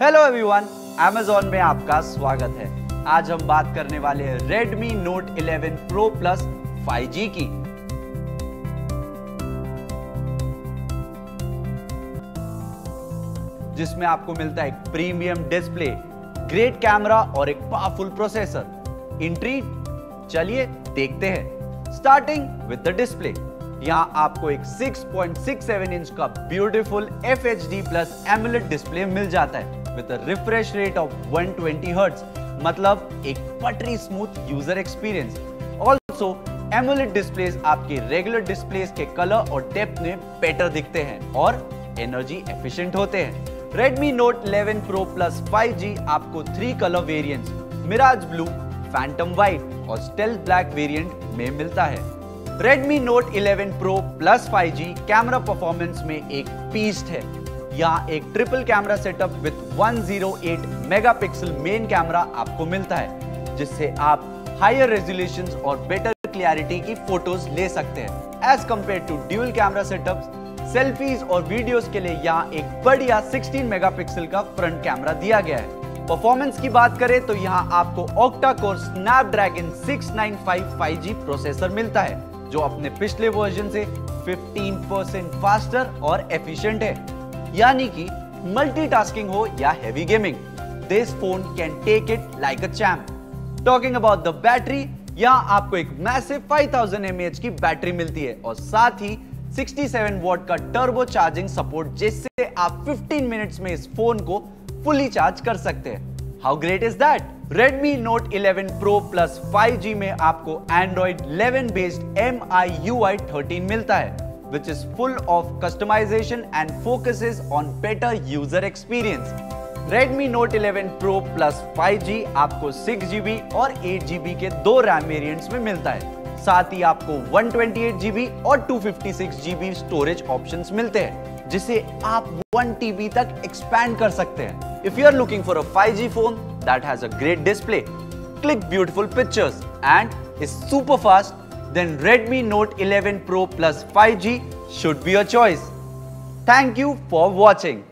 Hello everyone Amazon में आपका स्वागत है। आज हम बात करने वाले हैं Redmi Note 11 Pro Plus 5G की। जिसमें आपको मिलता है एक प्रीमियम डिस्प्ले ग्रेट कैमरा और एक पावरफुल प्रोसेसर इंट्री चलिए देखते हैं। स्टार्टिंग विद द डिस्प्ले यहाँ आपको एक 6.67 इंच का beautiful F H D plus AMOLED display मिल जाता है। With a refresh rate of 120 hertz मतलब एक buttery smooth user experience also AMOLED displays आपके रेगुलर डिस्प्लेस के कलर और डेप्थ में बेटर दिखते हैं और एनर्जी एफिशिएंट होते हैं. Redmi Note 11 Pro Plus 5G आपको three colour variants mirage blue phantom white और स्टेल ब्लैक वेरिएंट में मिलता है. Redmi Note 11 Pro Plus 5G camera performance में एक पीस्ट है। यहाँ एक triple camera setup with 108 megapixel main camera आपको मिलता है, जिससे आप हायर रेजोल्यूशन और बेटर क्लियरिटी की फ़ोटोज़ ले सकते हैं। As compared to dual camera setup selfies और वीडियोस के लिए यहाँ एक बढ़िया 16 मेगापिक्सल का फ्रंट कैमरा दिया गया है। परफॉर्मेंस की बात करें तो यहाँ आपको octa core Snapdragon 695 5G processor मिलता है, जो अपने पिछले वर्जन से 15% फास्टर और एफिशिएंट है। यानी कि मल्टीटास्किंग हो या heavy gaming this phone can take it like a champ talking about the battery यहाँ आपको एक मैसिव 5000 mAh की बैटरी मिलती है और साथ ही 67 वॉट का टर्बो चार्जिंग सपोर्ट जिससे आप 15 मिनट्स में इस फ़ोन को फुली चार्ज कर सकते हैं। How great is that Redmi Note 11 Pro Plus 5G में आपको Android 11 बेस्ड MIUI 13 मिलता है। Which is full of customization and focuses on better user experience. Redmi Note 11 Pro Plus 5G आपको 6GB और 8GB के दो रैम वेरिएंट्स में मिलता है साथ ही आपको 128GB और 256GB स्टोरेज ऑप्शंस मिलते हैं, जिसे आप 1 TB तक एक्सपैंड कर सकते हैं if you are looking for a 5G phone that has a great display click beautiful pictures and is super fast then Redmi Note 11 Pro Plus 5G should be your choice. Thank you for watching.